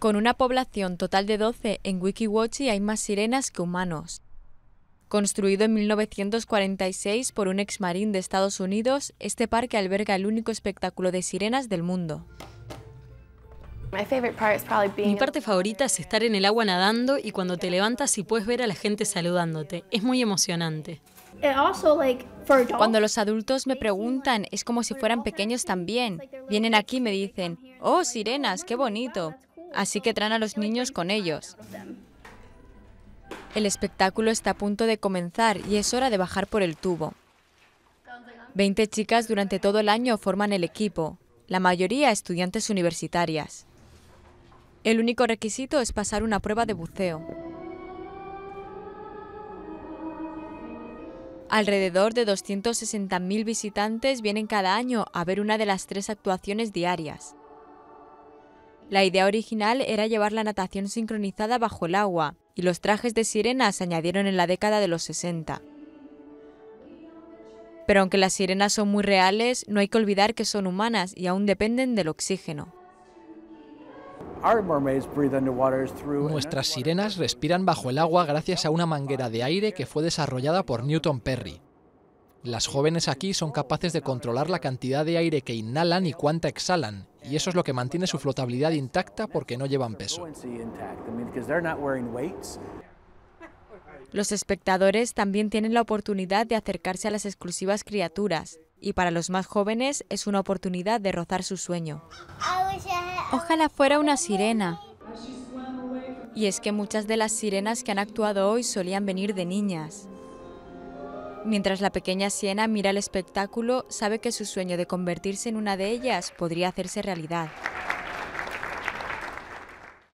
Con una población total de 12, en Wikiwatchy hay más sirenas que humanos. Construido en 1946 por un ex marín de Estados Unidos, este parque alberga el único espectáculo de sirenas del mundo. Mi parte favorita es estar en el agua nadando y cuando te levantas y puedes ver a la gente saludándote. Es muy emocionante. Cuando los adultos me preguntan, es como si fueran pequeños también. Vienen aquí y me dicen, oh, sirenas, qué bonito. Así que traen a los niños con ellos. El espectáculo está a punto de comenzar y es hora de bajar por el tubo. Veinte chicas durante todo el año forman el equipo, la mayoría estudiantes universitarias. El único requisito es pasar una prueba de buceo. Alrededor de 260.000 visitantes vienen cada año a ver una de las tres actuaciones diarias. La idea original era llevar la natación sincronizada bajo el agua, y los trajes de sirena se añadieron en la década de los 60. Pero aunque las sirenas son muy reales, no hay que olvidar que son humanas y aún dependen del oxígeno. Nuestras sirenas respiran bajo el agua gracias a una manguera de aire que fue desarrollada por Newton Perry. Las jóvenes aquí son capaces de controlar la cantidad de aire que inhalan y cuánta exhalan, y eso es lo que mantiene su flotabilidad intacta porque no llevan peso. Los espectadores también tienen la oportunidad de acercarse a las exclusivas criaturas, y para los más jóvenes es una oportunidad de rozar su sueño. Ojalá fuera una sirena. Y es que muchas de las sirenas que han actuado hoy solían venir de niñas. Mientras la pequeña Siena mira el espectáculo, sabe que su sueño de convertirse en una de ellas podría hacerse realidad.